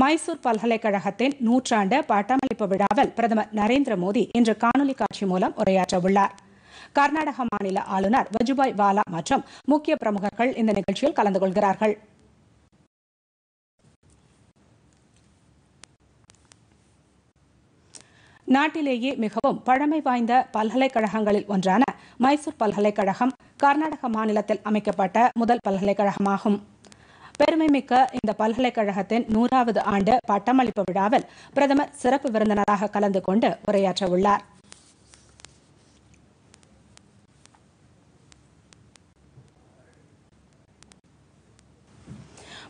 மைசூர் பல்கலைக்கழகத்தின் நூற்றாண்டு பட்டமளிப்பு விழாவில் பிரதமர் நரேந்திர மோடி இன்று காணொலி காட்சி மூலம் உரையாற்ற உள்ளார். கர்நாடக மாநில ஆளுநர் வஜுபாய் வாலா மற்றும் முக்கிய பிரமுகர்கள் இந்த நிகழ்ச்சியில் கலந்து கொள்கிறார்கள். நாட்டிலேயே மிகவும் பழமை வாய்ந்த பல்கலைக்கழகங்களில் ஒன்றான மைசூர் பல்கலைக்கழகம் கர்நாடக மாநிலத்தில் அமைக்கப்பட்ட முதல் பல்கலைக்கழகமாகும். பெருமைமிக்க இந்த பல்கலைக்கழகத்தின் நூறாவது ஆண்டு பட்டமளிப்பு விழாவில் பிரதமர் சிறப்பு விருந்தினராக கலந்து கொண்டு உரையாற்ற உள்ளார்